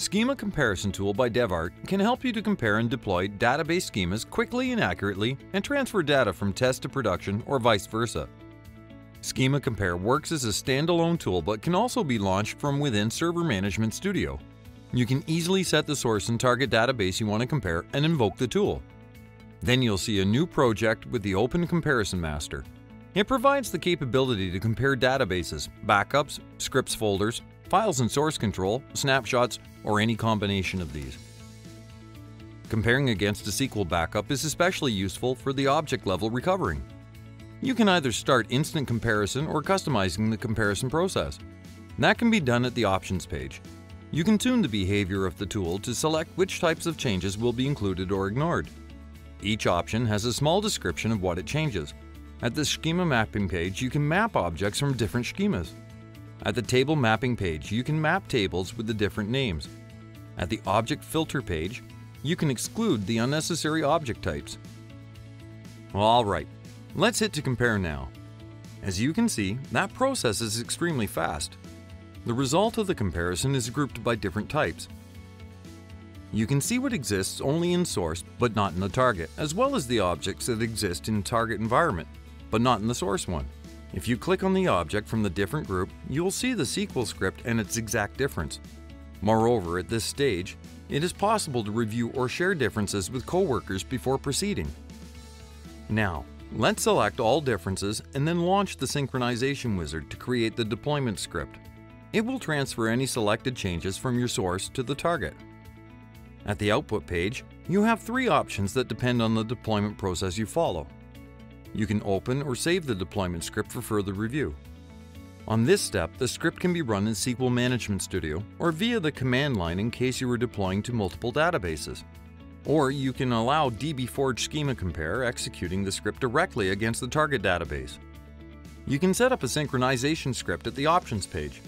Schema Comparison Tool by DevArt can help you to compare and deploy database schemas quickly and accurately and transfer data from test to production or vice versa. Schema Compare works as a standalone tool but can also be launched from within Server Management Studio. You can easily set the source and target database you want to compare and invoke the tool. Then you'll see a new project with the Open Comparison Master. It provides the capability to compare databases, backups, scripts folders, files and source control, snapshots, or any combination of these. Comparing against a SQL backup is especially useful for the object level recovering. You can either start instant comparison or customizing the comparison process. That can be done at the Options page. You can tune the behavior of the tool to select which types of changes will be included or ignored. Each option has a small description of what it changes. At the Schema Mapping page, you can map objects from different schemas. At the Table Mapping page, you can map tables with the different names. At the Object Filter page, you can exclude the unnecessary object types. Alright, let's hit to compare now. As you can see, that process is extremely fast. The result of the comparison is grouped by different types. You can see what exists only in source but not in the target, as well as the objects that exist in target environment, but not in the source one. If you click on the object from the different group, you'll see the SQL script and its exact difference. Moreover, at this stage, it is possible to review or share differences with coworkers before proceeding. Now, let's select all differences and then launch the synchronization wizard to create the deployment script. It will transfer any selected changes from your source to the target. At the output page, you have three options that depend on the deployment process you follow. You can open or save the deployment script for further review. On this step, the script can be run in SQL Management Studio or via the command line in case you are deploying to multiple databases. Or you can allow DBForge Schema Compare executing the script directly against the target database. You can set up a synchronization script at the Options page.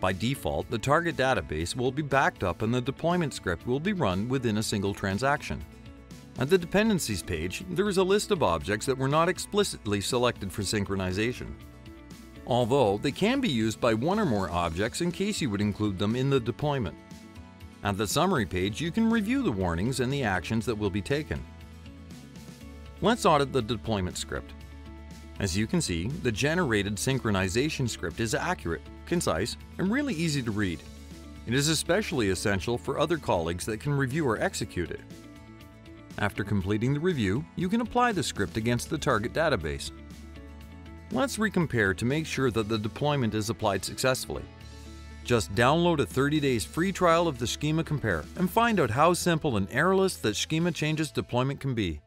By default, the target database will be backed up and the deployment script will be run within a single transaction. At the Dependencies page, there is a list of objects that were not explicitly selected for synchronization. Although, they can be used by one or more objects in case you would include them in the deployment. At the Summary page, you can review the warnings and the actions that will be taken. Let's audit the deployment script. As you can see, the generated synchronization script is accurate, concise, and really easy to read. It is especially essential for other colleagues that can review or execute it. After completing the review, you can apply the script against the target database. Let's recompare to make sure that the deployment is applied successfully. Just download a 30 days free trial of the Schema Compare and find out how simple and errorless that Schema Changes deployment can be.